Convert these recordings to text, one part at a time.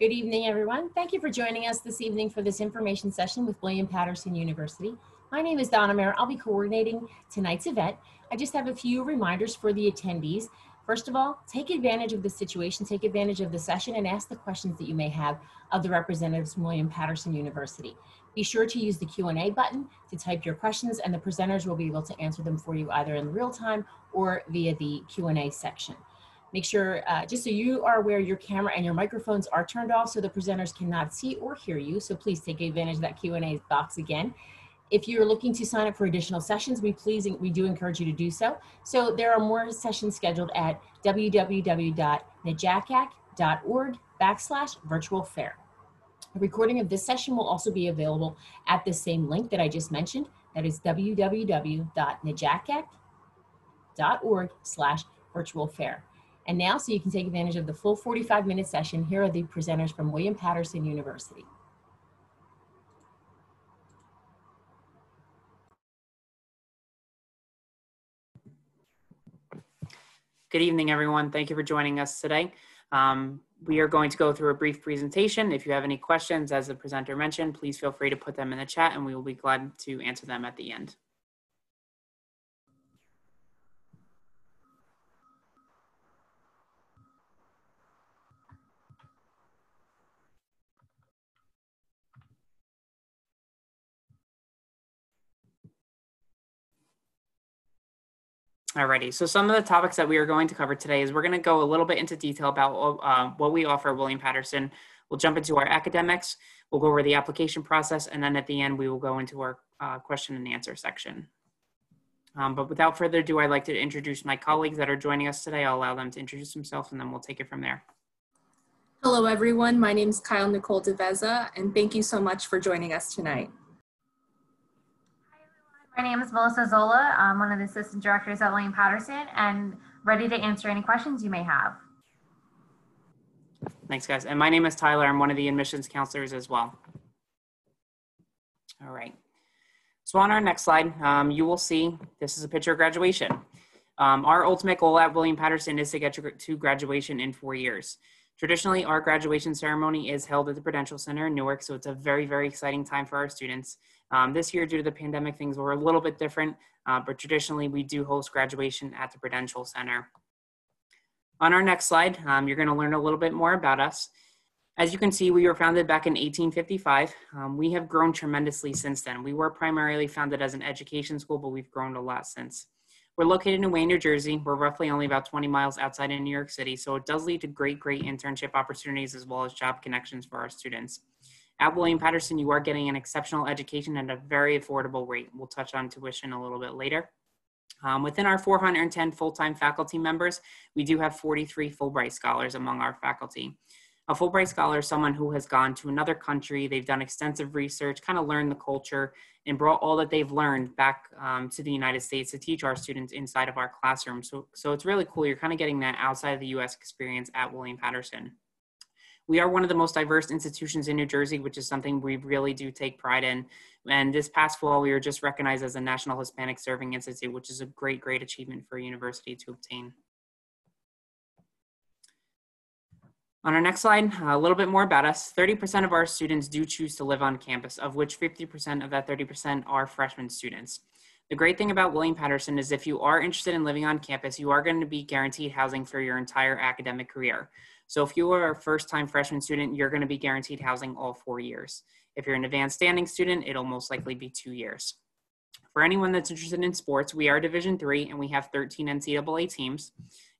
Good evening, everyone. Thank you for joining us this evening for this information session with William Paterson University. My name is Donna Mayer. I'll be coordinating tonight's event. I just have a few reminders for the attendees. First of all, take advantage of the situation, take advantage of the session, and ask the questions that you may have of the representatives from William Paterson University. Be sure to use the Q&A button to type your questions, and the presenters will be able to answer them for you either in real time or via the Q&A section. Make sure, uh, just so you are aware, your camera and your microphones are turned off so the presenters cannot see or hear you. So please take advantage of that Q&A box again. If you're looking to sign up for additional sessions, we please we do encourage you to do so. So there are more sessions scheduled at www.najacac.org backslash virtual fair. A recording of this session will also be available at the same link that I just mentioned. That is www.najacac.org slash virtual fair. And now, so you can take advantage of the full 45 minute session, here are the presenters from William Paterson University. Good evening, everyone. Thank you for joining us today. Um, we are going to go through a brief presentation. If you have any questions, as the presenter mentioned, please feel free to put them in the chat and we will be glad to answer them at the end. Alrighty, so some of the topics that we are going to cover today is we're going to go a little bit into detail about uh, what we offer William Paterson. We'll jump into our academics, we'll go over the application process, and then at the end we will go into our uh, question and answer section. Um, but without further ado, I'd like to introduce my colleagues that are joining us today. I'll allow them to introduce themselves and then we'll take it from there. Hello everyone, my name is Kyle Nicole DeVeza and thank you so much for joining us tonight. My name is Melissa Zola. I'm one of the assistant directors at William Paterson and ready to answer any questions you may have. Thanks, guys. And my name is Tyler. I'm one of the admissions counselors as well. All right. So on our next slide, um, you will see this is a picture of graduation. Um, our ultimate goal at William Paterson is to get to graduation in four years. Traditionally, our graduation ceremony is held at the Prudential Center in Newark, so it's a very, very exciting time for our students. Um, this year, due to the pandemic, things were a little bit different, uh, but traditionally we do host graduation at the Prudential Center. On our next slide, um, you're gonna learn a little bit more about us. As you can see, we were founded back in 1855. Um, we have grown tremendously since then. We were primarily founded as an education school, but we've grown a lot since. We're located in Wayne, New Jersey. We're roughly only about 20 miles outside of New York City, so it does lead to great, great internship opportunities as well as job connections for our students. At William Paterson, you are getting an exceptional education at a very affordable rate. We'll touch on tuition a little bit later. Um, within our 410 full-time faculty members, we do have 43 Fulbright scholars among our faculty. A Fulbright scholar is someone who has gone to another country, they've done extensive research, kind of learned the culture, and brought all that they've learned back um, to the United States to teach our students inside of our classroom. So, so it's really cool. You're kind of getting that outside of the US experience at William Paterson. We are one of the most diverse institutions in New Jersey, which is something we really do take pride in. And this past fall, we were just recognized as a National Hispanic Serving Institute, which is a great, great achievement for a university to obtain. On our next slide, a little bit more about us. 30% of our students do choose to live on campus, of which 50% of that 30% are freshman students. The great thing about William Paterson is if you are interested in living on campus, you are going to be guaranteed housing for your entire academic career. So if you are a first time freshman student, you're going to be guaranteed housing all four years. If you're an advanced standing student, it'll most likely be two years. For anyone that's interested in sports, we are Division three and we have 13 NCAA teams.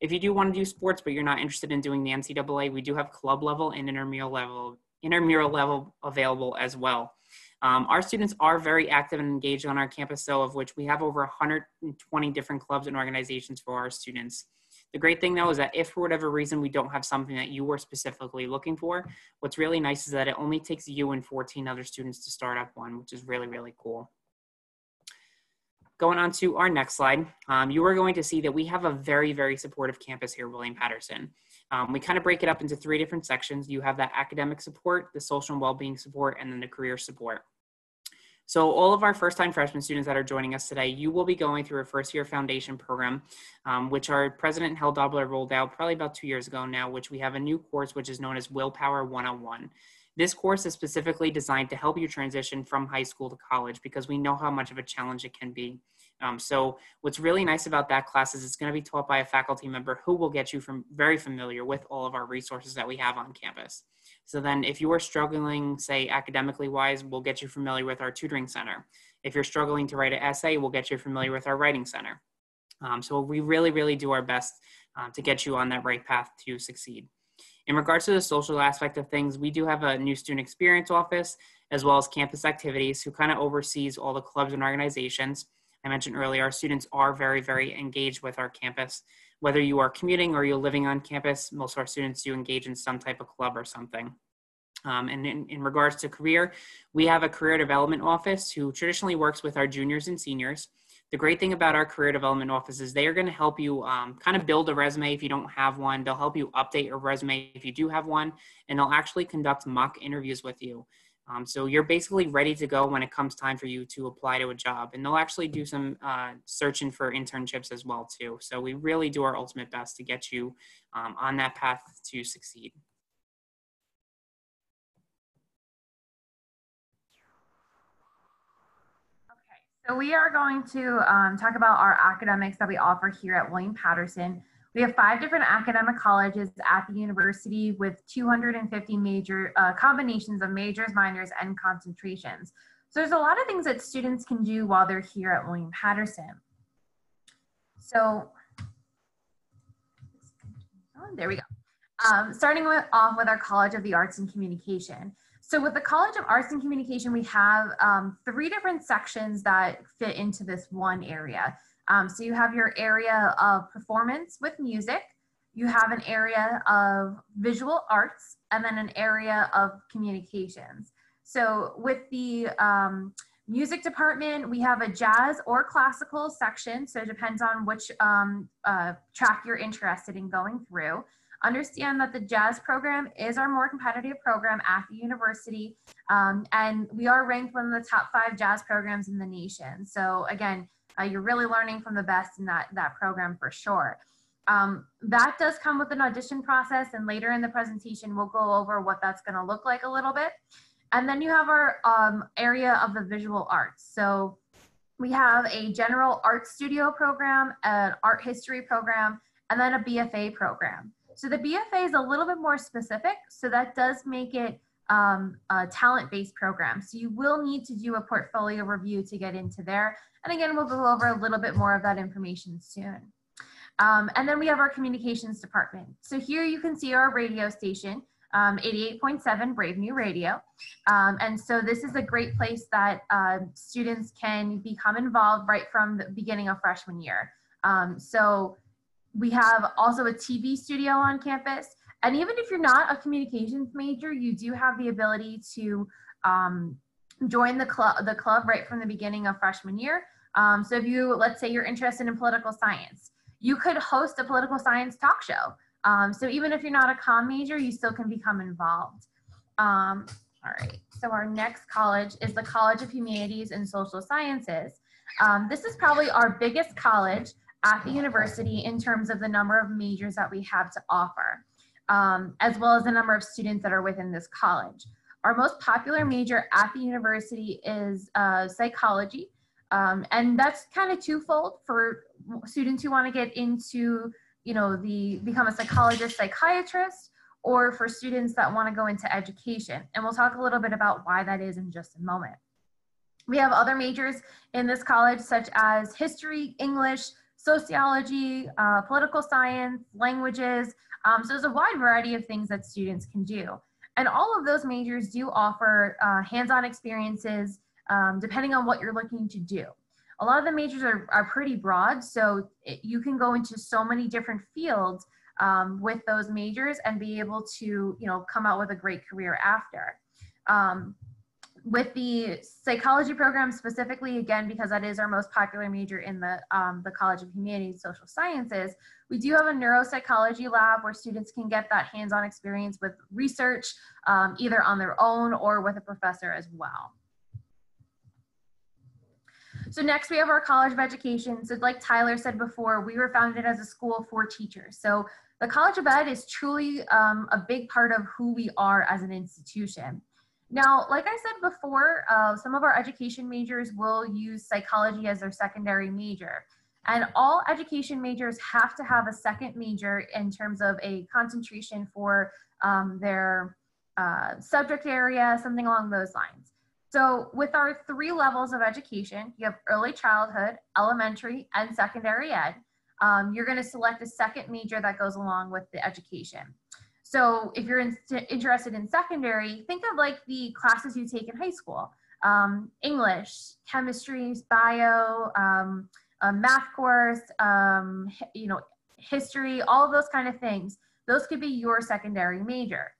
If you do want to do sports, but you're not interested in doing the NCAA, we do have club level and intramural level, intramural level available as well. Um, our students are very active and engaged on our campus, though, of which we have over 120 different clubs and organizations for our students. The great thing though is that if for whatever reason we don't have something that you were specifically looking for, what's really nice is that it only takes you and 14 other students to start up one, which is really, really cool. Going on to our next slide, um, you are going to see that we have a very, very supportive campus here, William Paterson. Um, we kind of break it up into three different sections. You have that academic support, the social and well-being support, and then the career support. So all of our first-time freshman students that are joining us today, you will be going through a first-year foundation program, um, which our president Helldobler rolled out probably about two years ago now, which we have a new course which is known as Willpower 101. This course is specifically designed to help you transition from high school to college because we know how much of a challenge it can be. Um, so what's really nice about that class is it's going to be taught by a faculty member who will get you from very familiar with all of our resources that we have on campus. So then if you are struggling, say academically wise, we'll get you familiar with our tutoring center. If you're struggling to write an essay, we'll get you familiar with our writing center. Um, so we really, really do our best uh, to get you on that right path to succeed. In regards to the social aspect of things, we do have a new student experience office as well as campus activities who kind of oversees all the clubs and organizations. I mentioned earlier, our students are very, very engaged with our campus. Whether you are commuting or you're living on campus, most of our students do engage in some type of club or something. Um, and in, in regards to career, we have a career development office who traditionally works with our juniors and seniors. The great thing about our career development office is they are going to help you um, kind of build a resume if you don't have one. They'll help you update your resume if you do have one, and they'll actually conduct mock interviews with you. Um, so you're basically ready to go when it comes time for you to apply to a job. And they'll actually do some uh, searching for internships as well too. So we really do our ultimate best to get you um, on that path to succeed. Okay, So we are going to um, talk about our academics that we offer here at William Paterson. We have five different academic colleges at the university with 250 major uh, combinations of majors, minors, and concentrations. So there's a lot of things that students can do while they're here at William Paterson. So there we go. Um, starting with, off with our College of the Arts and Communication. So with the College of Arts and Communication, we have um, three different sections that fit into this one area. Um, so you have your area of performance with music, you have an area of visual arts, and then an area of communications. So with the um, music department, we have a jazz or classical section. So it depends on which um, uh, track you're interested in going through. Understand that the jazz program is our more competitive program at the university, um, and we are ranked one of the top five jazz programs in the nation. So again, uh, you're really learning from the best in that, that program for sure. Um, that does come with an audition process, and later in the presentation, we'll go over what that's going to look like a little bit. And then you have our um, area of the visual arts. So we have a general art studio program, an art history program, and then a BFA program. So the BFA is a little bit more specific, so that does make it um, a talent-based program. So you will need to do a portfolio review to get into there. And again, we'll go over a little bit more of that information soon. Um, and then we have our communications department. So here you can see our radio station, um, 88.7 Brave New Radio. Um, and so this is a great place that uh, students can become involved right from the beginning of freshman year. Um, so we have also a TV studio on campus. And even if you're not a communications major, you do have the ability to um, join the club, the club right from the beginning of freshman year. Um, so if you, let's say you're interested in political science, you could host a political science talk show. Um, so even if you're not a com major, you still can become involved. Um, all right, so our next college is the College of Humanities and Social Sciences. Um, this is probably our biggest college at the university in terms of the number of majors that we have to offer, um, as well as the number of students that are within this college. Our most popular major at the university is uh, psychology, um, and that's kind of twofold for students who want to get into, you know, the become a psychologist, psychiatrist, or for students that want to go into education. And we'll talk a little bit about why that is in just a moment. We have other majors in this college, such as history, English, sociology, uh, political science, languages. Um, so there's a wide variety of things that students can do. And all of those majors do offer uh, hands-on experiences um, depending on what you're looking to do. A lot of the majors are, are pretty broad, so it, you can go into so many different fields um, with those majors and be able to, you know, come out with a great career after. Um, with the psychology program specifically, again, because that is our most popular major in the, um, the College of Humanities and Social Sciences, we do have a neuropsychology lab where students can get that hands-on experience with research, um, either on their own or with a professor as well. So next we have our College of Education. So like Tyler said before, we were founded as a school for teachers. So the College of Ed is truly um, a big part of who we are as an institution. Now, like I said before, uh, some of our education majors will use psychology as their secondary major. And all education majors have to have a second major in terms of a concentration for um, their uh, subject area, something along those lines. So with our three levels of education, you have early childhood, elementary, and secondary ed. Um, you're gonna select a second major that goes along with the education. So if you're in, interested in secondary, think of like the classes you take in high school. Um, English, chemistry, bio, um, a math course, um, you know, history, all those kind of things. Those could be your secondary major.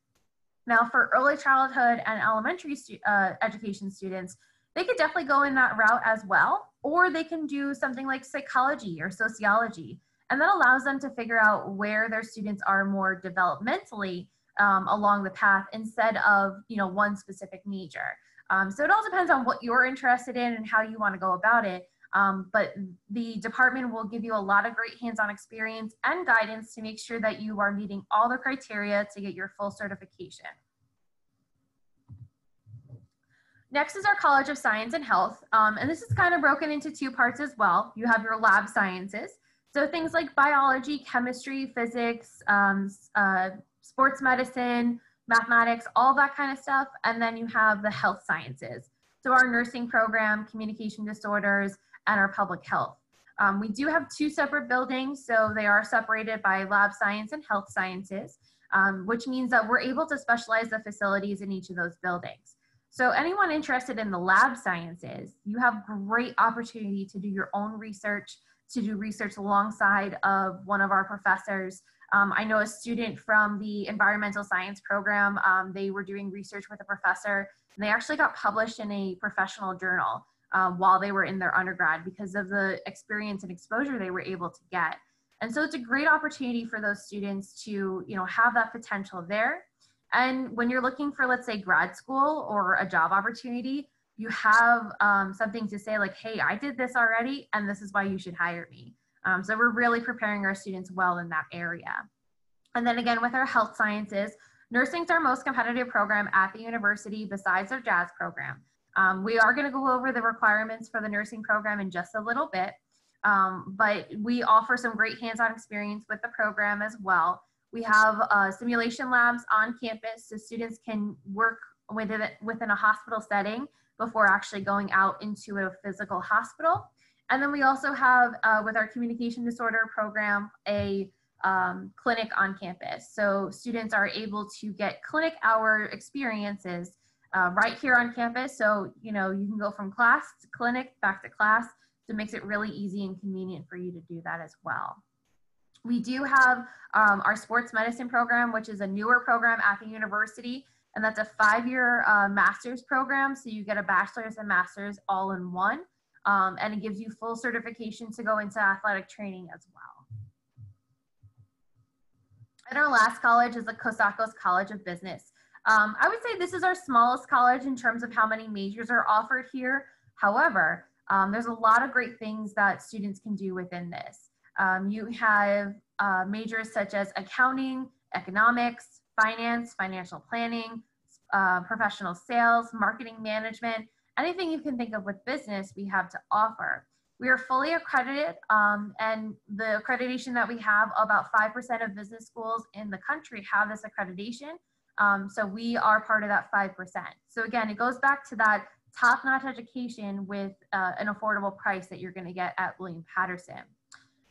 Now, for early childhood and elementary uh, education students, they could definitely go in that route as well, or they can do something like psychology or sociology. And that allows them to figure out where their students are more developmentally um, along the path instead of, you know, one specific major. Um, so it all depends on what you're interested in and how you want to go about it. Um, but the department will give you a lot of great hands-on experience and guidance to make sure that you are meeting all the criteria to get your full certification. Next is our College of Science and Health. Um, and this is kind of broken into two parts as well. You have your lab sciences. So things like biology, chemistry, physics, um, uh, sports medicine, mathematics, all that kind of stuff. And then you have the health sciences. So our nursing program, communication disorders, and our public health. Um, we do have two separate buildings, so they are separated by lab science and health sciences, um, which means that we're able to specialize the facilities in each of those buildings. So anyone interested in the lab sciences, you have great opportunity to do your own research, to do research alongside of one of our professors. Um, I know a student from the environmental science program, um, they were doing research with a professor and they actually got published in a professional journal um, while they were in their undergrad because of the experience and exposure they were able to get. And so it's a great opportunity for those students to, you know, have that potential there. And when you're looking for, let's say, grad school or a job opportunity, you have um, something to say like, hey, I did this already, and this is why you should hire me. Um, so we're really preparing our students well in that area. And then again, with our health sciences, nursing is our most competitive program at the university besides our jazz program. Um, we are going to go over the requirements for the nursing program in just a little bit, um, but we offer some great hands-on experience with the program as well. We have uh, simulation labs on campus so students can work within, within a hospital setting before actually going out into a physical hospital. And then we also have, uh, with our communication disorder program, a um, clinic on campus. So students are able to get clinic hour experiences uh, right here on campus. So, you know, you can go from class to clinic, back to class. So it makes it really easy and convenient for you to do that as well. We do have um, our sports medicine program, which is a newer program at the university. And that's a five-year uh, master's program. So you get a bachelor's and master's all in one. Um, and it gives you full certification to go into athletic training as well. And our last college is the Cotsakos College of Business. Um, I would say this is our smallest college in terms of how many majors are offered here. However, um, there's a lot of great things that students can do within this. Um, you have uh, majors such as accounting, economics, finance, financial planning, uh, professional sales, marketing management, anything you can think of with business we have to offer. We are fully accredited um, and the accreditation that we have, about 5% of business schools in the country have this accreditation. Um, so we are part of that 5%. So again, it goes back to that top-notch education with uh, an affordable price that you're gonna get at William Paterson.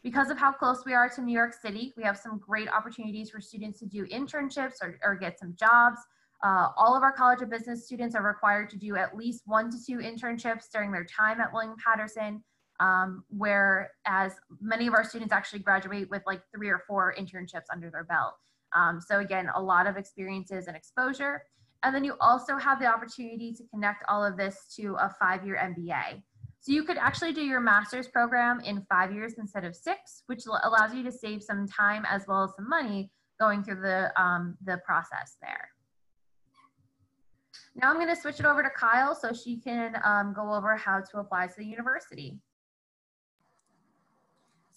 Because of how close we are to New York City, we have some great opportunities for students to do internships or, or get some jobs. Uh, all of our College of Business students are required to do at least one to two internships during their time at William Paterson, um, whereas many of our students actually graduate with like three or four internships under their belt. Um, so again, a lot of experiences and exposure. And then you also have the opportunity to connect all of this to a five-year MBA. So you could actually do your master's program in five years instead of six, which allows you to save some time as well as some money going through the, um, the process there. Now I'm going to switch it over to Kyle so she can um, go over how to apply to the university.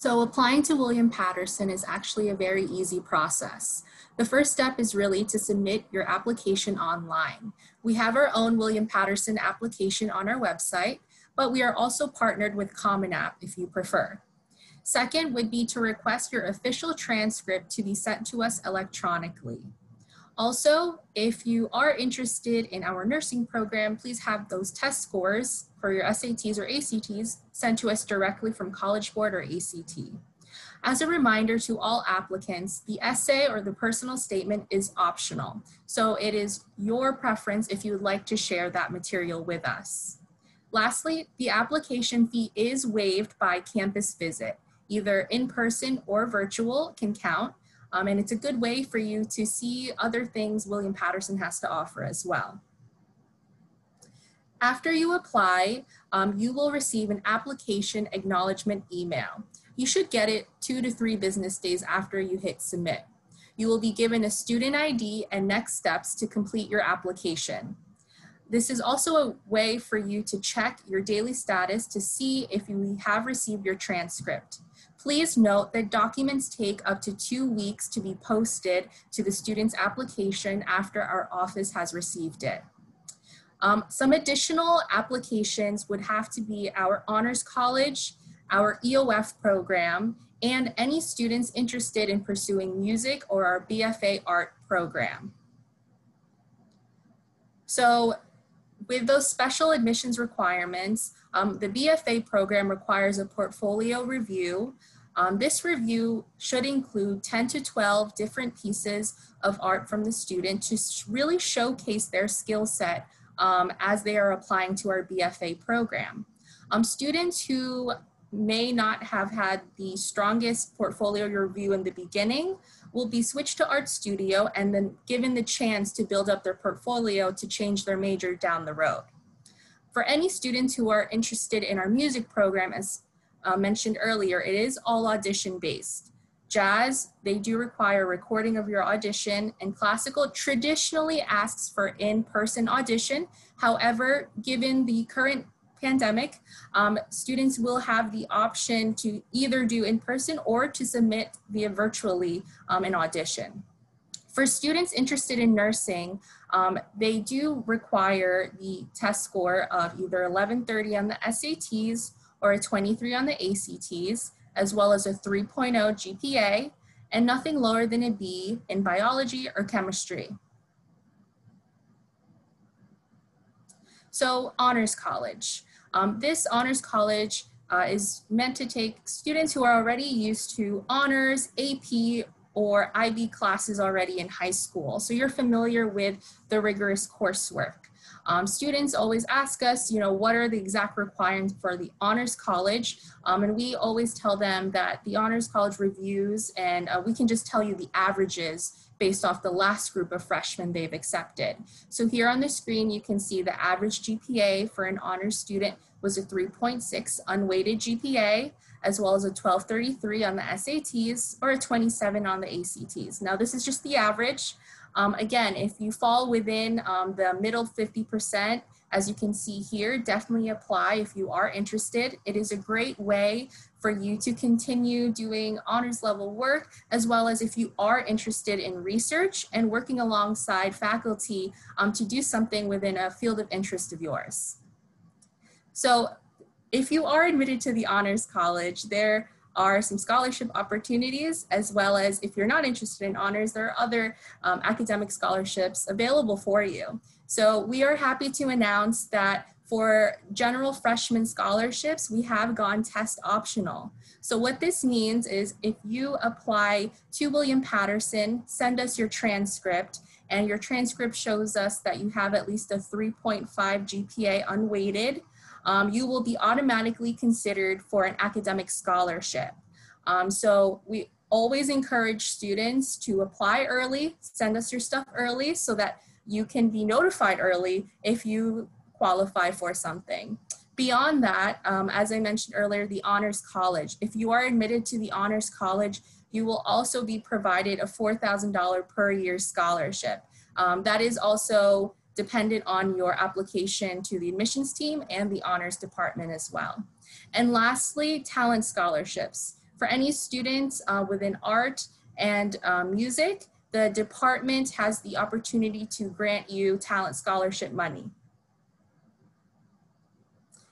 So applying to William Paterson is actually a very easy process. The first step is really to submit your application online. We have our own William Paterson application on our website, but we are also partnered with Common App if you prefer. Second would be to request your official transcript to be sent to us electronically. Also, if you are interested in our nursing program, please have those test scores for your SATs or ACTs sent to us directly from College Board or ACT. As a reminder to all applicants, the essay or the personal statement is optional. So it is your preference if you would like to share that material with us. Lastly, the application fee is waived by campus visit. Either in person or virtual can count. Um, and it's a good way for you to see other things William Paterson has to offer as well. After you apply, um, you will receive an application acknowledgement email. You should get it two to three business days after you hit submit. You will be given a student ID and next steps to complete your application. This is also a way for you to check your daily status to see if you have received your transcript. Please note that documents take up to two weeks to be posted to the student's application after our office has received it. Um, some additional applications would have to be our Honors College, our EOF program, and any students interested in pursuing music or our BFA art program. So with those special admissions requirements, um, the BFA program requires a portfolio review. Um, this review should include 10 to 12 different pieces of art from the student to really showcase their skill set um, as they are applying to our BFA program. Um, students who may not have had the strongest portfolio review in the beginning will be switched to Art Studio and then given the chance to build up their portfolio to change their major down the road. For any students who are interested in our music program, as uh, mentioned earlier, it is all audition based. Jazz, they do require recording of your audition, and classical traditionally asks for in-person audition. However, given the current pandemic, um, students will have the option to either do in person or to submit via virtually um, an audition. For students interested in nursing, um, they do require the test score of either 1130 on the SATs or a 23 on the ACTs, as well as a 3.0 GPA, and nothing lower than a B in biology or chemistry. So Honors College. Um, this Honors College uh, is meant to take students who are already used to honors, AP, or IB classes already in high school. So you're familiar with the rigorous coursework. Um, students always ask us, you know, what are the exact requirements for the Honors College? Um, and we always tell them that the Honors College reviews, and uh, we can just tell you the averages based off the last group of freshmen they've accepted. So here on the screen, you can see the average GPA for an honors student was a 3.6 unweighted GPA, as well as a 1233 on the SATs or a 27 on the ACTs. Now this is just the average. Um, again, if you fall within um, the middle 50%, as you can see here, definitely apply if you are interested. It is a great way for you to continue doing honors level work, as well as if you are interested in research and working alongside faculty um, to do something within a field of interest of yours. So if you are admitted to the Honors College, there are some scholarship opportunities, as well as if you're not interested in honors, there are other um, academic scholarships available for you. So we are happy to announce that for general freshman scholarships, we have gone test optional. So what this means is if you apply to William Paterson, send us your transcript, and your transcript shows us that you have at least a 3.5 GPA unweighted, um, you will be automatically considered for an academic scholarship. Um, so we always encourage students to apply early, send us your stuff early so that you can be notified early if you qualify for something. Beyond that, um, as I mentioned earlier, the Honors College. If you are admitted to the Honors College, you will also be provided a $4,000 per year scholarship. Um, that is also dependent on your application to the admissions team and the honors department as well. And lastly, talent scholarships. For any students uh, within art and um, music, the department has the opportunity to grant you talent scholarship money.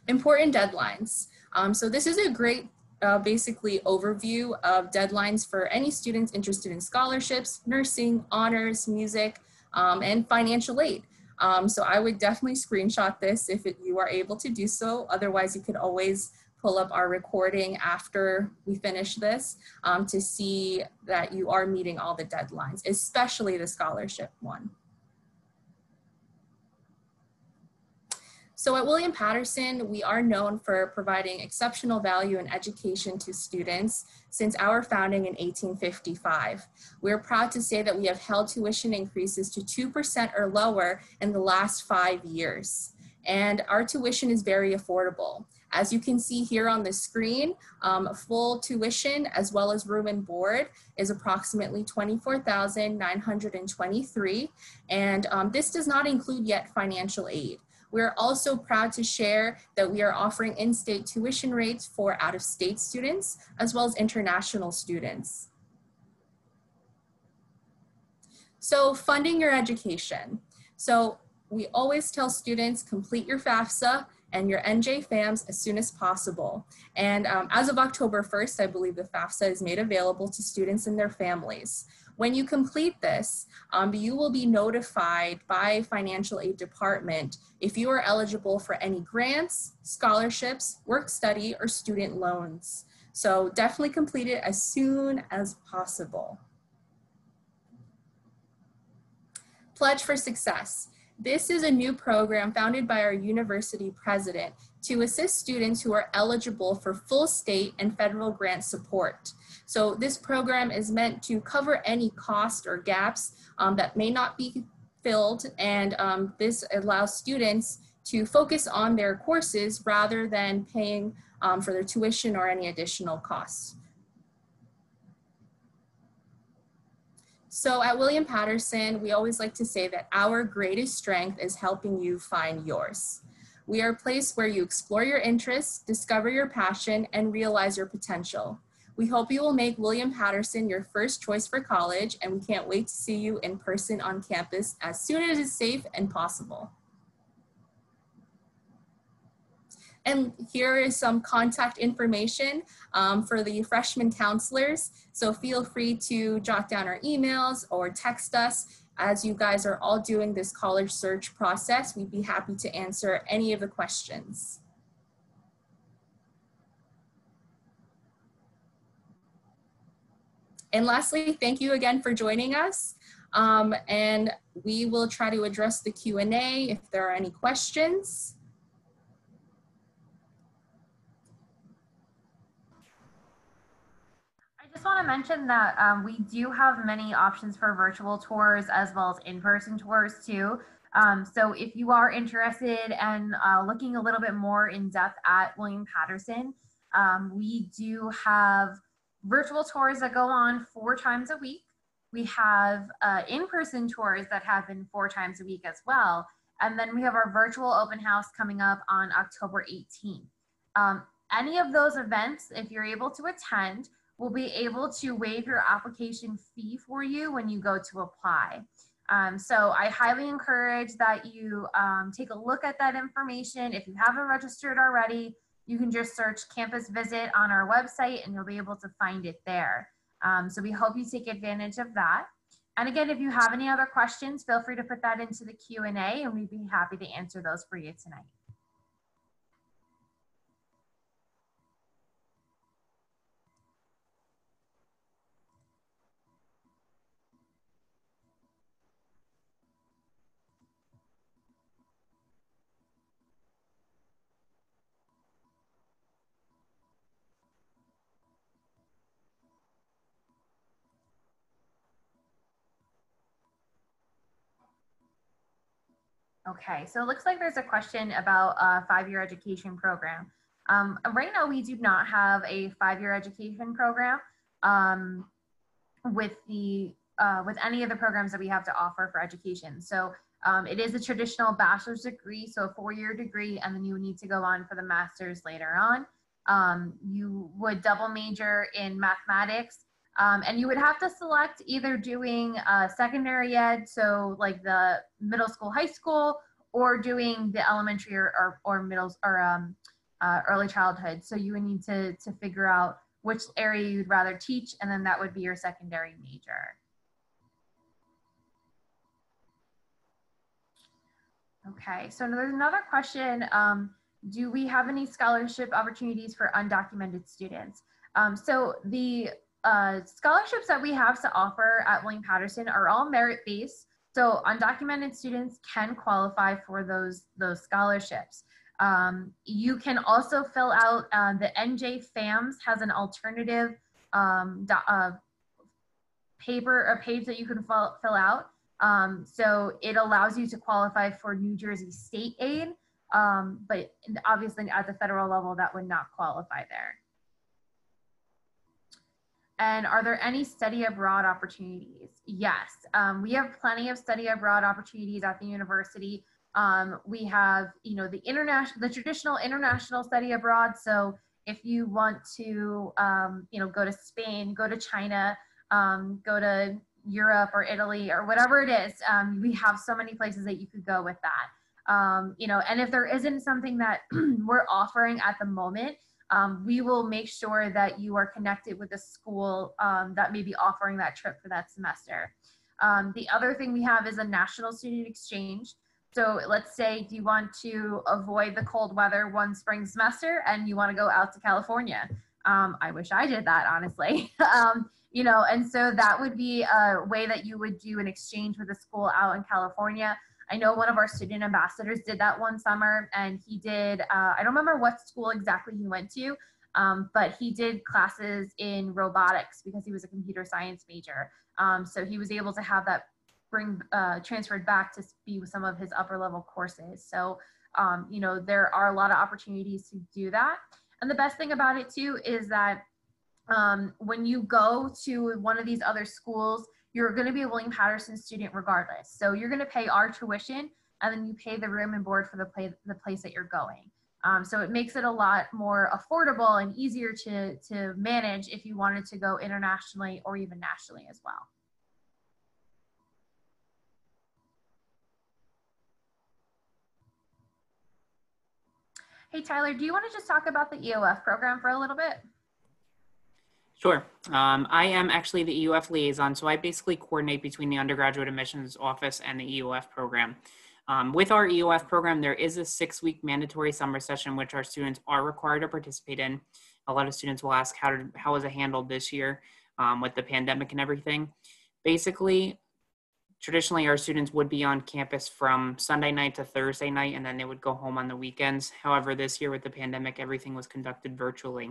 Important deadlines. Um, so this is a great uh, basically overview of deadlines for any students interested in scholarships, nursing, honors, music, um, and financial aid. Um, so I would definitely screenshot this if it, you are able to do so. Otherwise, you could always pull up our recording after we finish this um, to see that you are meeting all the deadlines, especially the scholarship one. So at William Paterson, we are known for providing exceptional value in education to students since our founding in 1855. We're proud to say that we have held tuition increases to 2% or lower in the last five years. And our tuition is very affordable. As you can see here on the screen, um, full tuition as well as room and board is approximately 24,923. And um, this does not include yet financial aid. We're also proud to share that we are offering in-state tuition rates for out-of-state students, as well as international students. So funding your education. So we always tell students complete your FAFSA and your NJ FAMS as soon as possible. And um, as of October 1st, I believe the FAFSA is made available to students and their families. When you complete this, um, you will be notified by financial aid department if you are eligible for any grants, scholarships, work study, or student loans. So definitely complete it as soon as possible. Pledge for Success. This is a new program founded by our university president to assist students who are eligible for full state and federal grant support. So this program is meant to cover any cost or gaps um, that may not be filled and um, this allows students to focus on their courses rather than paying um, for their tuition or any additional costs. So at William Paterson, we always like to say that our greatest strength is helping you find yours. We are a place where you explore your interests, discover your passion, and realize your potential. We hope you will make William Paterson your first choice for college, and we can't wait to see you in person on campus as soon as it's safe and possible. And here is some contact information um, for the freshman counselors. So feel free to jot down our emails or text us as you guys are all doing this college search process. We'd be happy to answer any of the questions. And lastly, thank you again for joining us. Um, and we will try to address the Q&A if there are any questions. I just want to mention that um, we do have many options for virtual tours as well as in-person tours too. Um, so if you are interested and uh, looking a little bit more in depth at William Paterson, um, we do have virtual tours that go on four times a week. We have uh, in-person tours that happen four times a week as well. And then we have our virtual open house coming up on October 18th. Um, any of those events, if you're able to attend, will be able to waive your application fee for you when you go to apply. Um, so I highly encourage that you um, take a look at that information. If you haven't registered already, you can just search campus visit on our website and you'll be able to find it there. Um, so we hope you take advantage of that. And again, if you have any other questions, feel free to put that into the Q&A and we'd be happy to answer those for you tonight. Okay, so it looks like there's a question about a five-year education program. Um, right now, we do not have a five-year education program um, with the uh, with any of the programs that we have to offer for education. So um, it is a traditional bachelor's degree, so a four-year degree, and then you need to go on for the master's later on. Um, you would double major in mathematics, um, and you would have to select either doing uh, secondary ed, so like the middle school, high school, or doing the elementary or, or, or middle or um, uh, early childhood. So you would need to, to figure out which area you'd rather teach, and then that would be your secondary major. Okay, so there's another question. Um, do we have any scholarship opportunities for undocumented students? Um, so the uh, scholarships that we have to offer at William Paterson are all merit-based. So undocumented students can qualify for those, those scholarships. Um, you can also fill out, uh, the NJ FAMS has an alternative um, uh, paper or page that you can fill, fill out. Um, so it allows you to qualify for New Jersey state aid, um, but obviously at the federal level, that would not qualify there. And are there any study abroad opportunities? Yes, um, we have plenty of study abroad opportunities at the university. Um, we have, you know, the international, the traditional international study abroad. So if you want to, um, you know, go to Spain, go to China, um, go to Europe or Italy or whatever it is, um, we have so many places that you could go with that. Um, you know, and if there isn't something that we're offering at the moment, um, we will make sure that you are connected with a school um, that may be offering that trip for that semester. Um, the other thing we have is a national student exchange. So let's say you want to avoid the cold weather one spring semester and you want to go out to California. Um, I wish I did that, honestly. Um, you know, and so that would be a way that you would do an exchange with a school out in California. I know one of our student ambassadors did that one summer, and he did, uh, I don't remember what school exactly he went to, um, but he did classes in robotics because he was a computer science major. Um, so he was able to have that bring uh, transferred back to be with some of his upper level courses. So, um, you know, there are a lot of opportunities to do that. And the best thing about it too is that um, when you go to one of these other schools, you're going to be a William Paterson student regardless. So you're going to pay our tuition and then you pay the room and board for the, play, the place that you're going. Um, so it makes it a lot more affordable and easier to, to manage if you wanted to go internationally or even nationally as well. Hey, Tyler, do you want to just talk about the EOF program for a little bit? Sure. Um, I am actually the EOF liaison, so I basically coordinate between the undergraduate admissions office and the EOF program. Um, with our EOF program, there is a six week mandatory summer session, which our students are required to participate in. A lot of students will ask, how, did, how was it handled this year um, with the pandemic and everything? Basically, traditionally our students would be on campus from Sunday night to Thursday night, and then they would go home on the weekends. However, this year with the pandemic, everything was conducted virtually.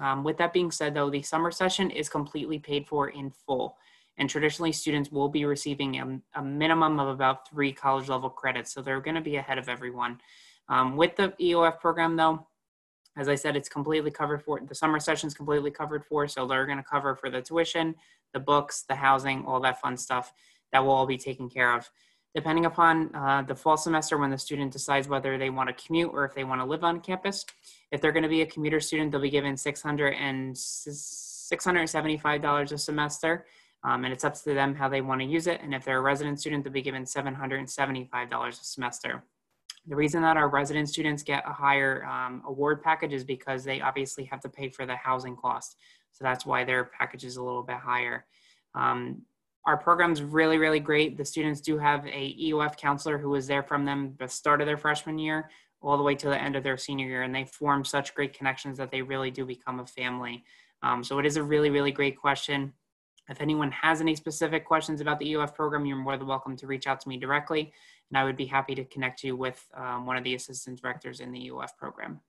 Um, with that being said, though, the summer session is completely paid for in full. And traditionally, students will be receiving a, a minimum of about three college level credits. So they're going to be ahead of everyone. Um, with the EOF program, though, as I said, it's completely covered for. The summer session is completely covered for. So they're going to cover for the tuition, the books, the housing, all that fun stuff that will all be taken care of. Depending upon uh, the fall semester, when the student decides whether they want to commute or if they want to live on campus, if they're going to be a commuter student, they'll be given 600 and $675 a semester. Um, and it's up to them how they want to use it. And if they're a resident student, they'll be given $775 a semester. The reason that our resident students get a higher um, award package is because they obviously have to pay for the housing cost. So that's why their package is a little bit higher. Um, our program's really, really great. The students do have a EOF counselor who was there from them the start of their freshman year all the way to the end of their senior year. And they form such great connections that they really do become a family. Um, so it is a really, really great question. If anyone has any specific questions about the EOF program, you're more than welcome to reach out to me directly. And I would be happy to connect you with um, one of the assistant directors in the EOF program.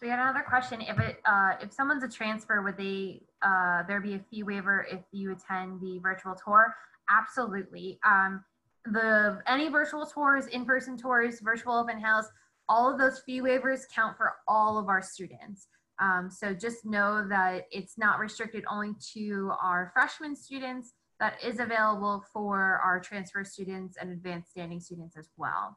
So we had another question. If it uh, if someone's a transfer, would they uh, there be a fee waiver if you attend the virtual tour? Absolutely. Um, the any virtual tours, in-person tours, virtual open house, all of those fee waivers count for all of our students. Um, so just know that it's not restricted only to our freshman students. That is available for our transfer students and advanced standing students as well.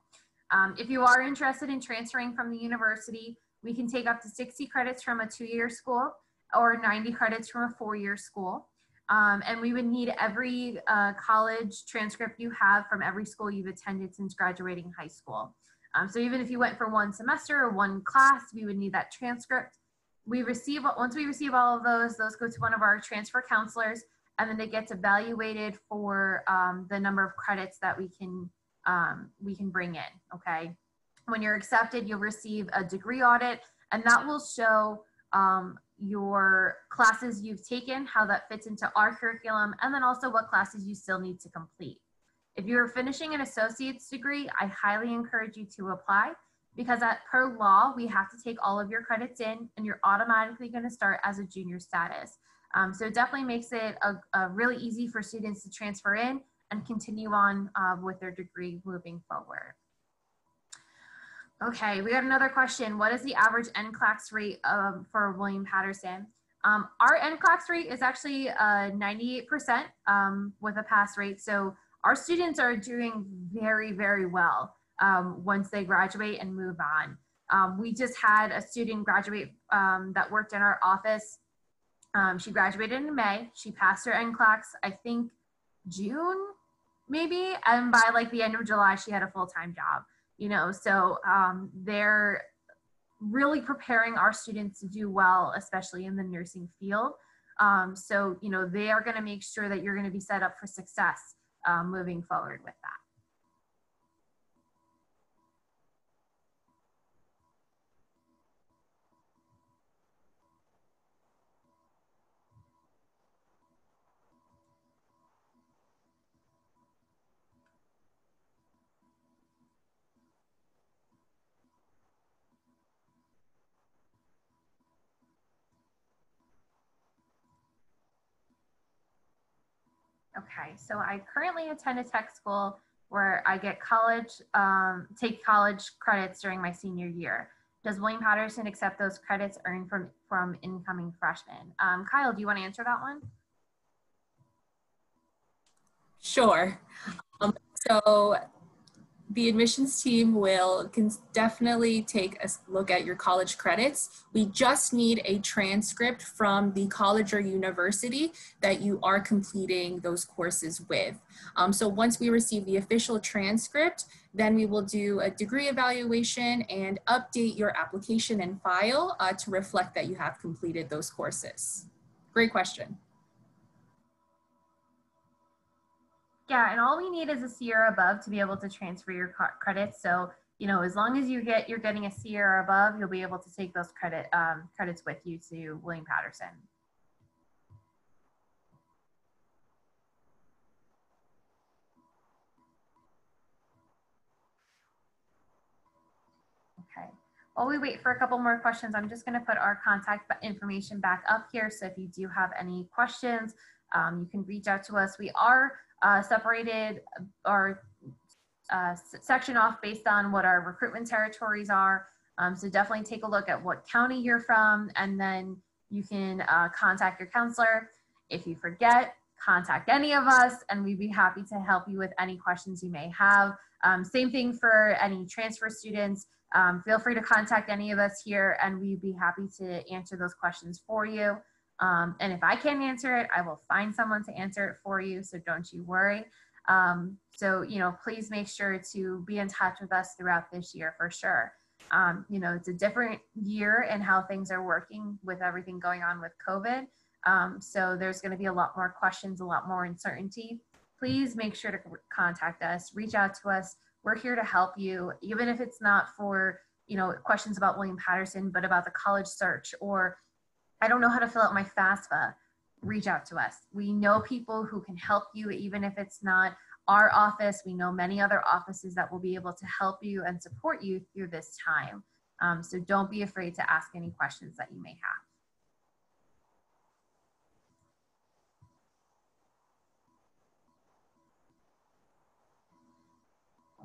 Um, if you are interested in transferring from the university, we can take up to 60 credits from a two-year school or 90 credits from a four-year school. Um, and we would need every uh, college transcript you have from every school you've attended since graduating high school. Um, so even if you went for one semester or one class, we would need that transcript. We receive, once we receive all of those, those go to one of our transfer counselors and then it gets evaluated for um, the number of credits that we can, um, we can bring in, okay? When you're accepted, you'll receive a degree audit and that will show um, your classes you've taken, how that fits into our curriculum, and then also what classes you still need to complete. If you're finishing an associate's degree, I highly encourage you to apply because at per law, we have to take all of your credits in and you're automatically gonna start as a junior status. Um, so it definitely makes it a, a really easy for students to transfer in and continue on uh, with their degree moving forward. Okay, we got another question. What is the average NCLEX rate um, for William Paterson? Um, our NCLEX rate is actually uh, 98% um, with a pass rate. So our students are doing very, very well um, once they graduate and move on. Um, we just had a student graduate that worked in our office. she graduated in May. She passed her NCLEX, I think June, maybe. And by like the end of July, she had a full-time job you know so um, they're really preparing our students to do well especially in the nursing field. Um, so you know they are going to make sure that you're going to be set up for success um, moving forward with that Okay, so I currently attend a tech school where I get college, um, take college credits during my senior year. Does William Paterson accept those credits earned from, from incoming freshmen? Um, Kyle, do you want to answer that one? Sure. Um, so the admissions team will can definitely take a look at your college credits. We just need a transcript from the college or university that you are completing those courses with. Um, so once we receive the official transcript, then we will do a degree evaluation and update your application and file uh, to reflect that you have completed those courses. Great question. Yeah, and all we need is a C or above to be able to transfer your credits. So, you know, as long as you get you're getting a C or above, you'll be able to take those credit um, credits with you to William Paterson. Okay. While we wait for a couple more questions, I'm just going to put our contact information back up here. So if you do have any questions, um, you can reach out to us. We are uh, separated our uh, section off based on what our recruitment territories are. Um, so definitely take a look at what county you're from and then you can uh, contact your counselor. If you forget, contact any of us and we'd be happy to help you with any questions you may have. Um, same thing for any transfer students. Um, feel free to contact any of us here and we'd be happy to answer those questions for you. Um, and if I can't answer it, I will find someone to answer it for you. So don't you worry. Um, so, you know, please make sure to be in touch with us throughout this year for sure. Um, you know, it's a different year and how things are working with everything going on with COVID. Um, so there's going to be a lot more questions, a lot more uncertainty. Please make sure to contact us, reach out to us. We're here to help you, even if it's not for, you know, questions about William Paterson, but about the college search or I don't know how to fill out my FAFSA, reach out to us. We know people who can help you, even if it's not our office. We know many other offices that will be able to help you and support you through this time. Um, so don't be afraid to ask any questions that you may have.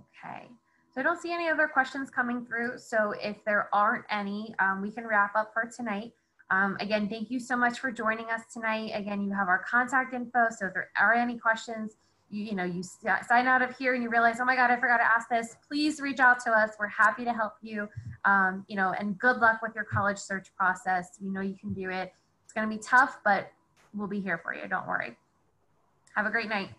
Okay. So I don't see any other questions coming through. So if there aren't any, um, we can wrap up for tonight. Um, again, thank you so much for joining us tonight. Again, you have our contact info. So if there are any questions, you, you know, you sign out of here and you realize, oh my God, I forgot to ask this, please reach out to us. We're happy to help you. Um, you know, and good luck with your college search process. We know you can do it. It's going to be tough, but we'll be here for you. Don't worry. Have a great night.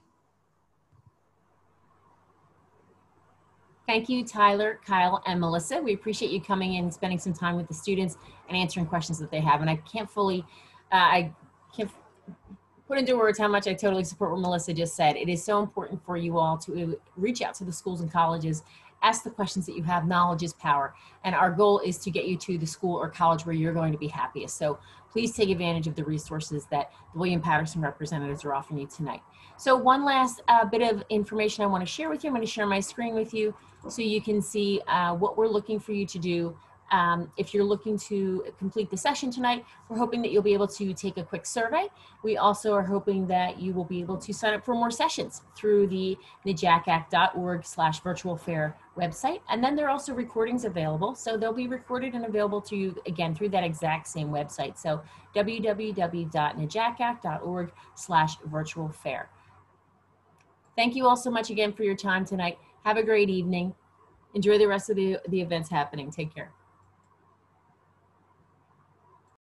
Thank you, Tyler, Kyle, and Melissa. We appreciate you coming in and spending some time with the students and answering questions that they have. And I can't fully, uh, I can't put into words how much I totally support what Melissa just said. It is so important for you all to reach out to the schools and colleges, ask the questions that you have. Knowledge is power. And our goal is to get you to the school or college where you're going to be happiest. So please take advantage of the resources that the William Paterson representatives are offering you tonight. So one last uh, bit of information I want to share with you. I'm going to share my screen with you so you can see uh, what we're looking for you to do. Um, if you're looking to complete the session tonight, we're hoping that you'll be able to take a quick survey. We also are hoping that you will be able to sign up for more sessions through the njacac.org slash virtual fair website. And then there are also recordings available. So they'll be recorded and available to you again through that exact same website. So www.njacac.org slash virtual fair. Thank you all so much again for your time tonight. Have a great evening. Enjoy the rest of the, the events happening. Take care.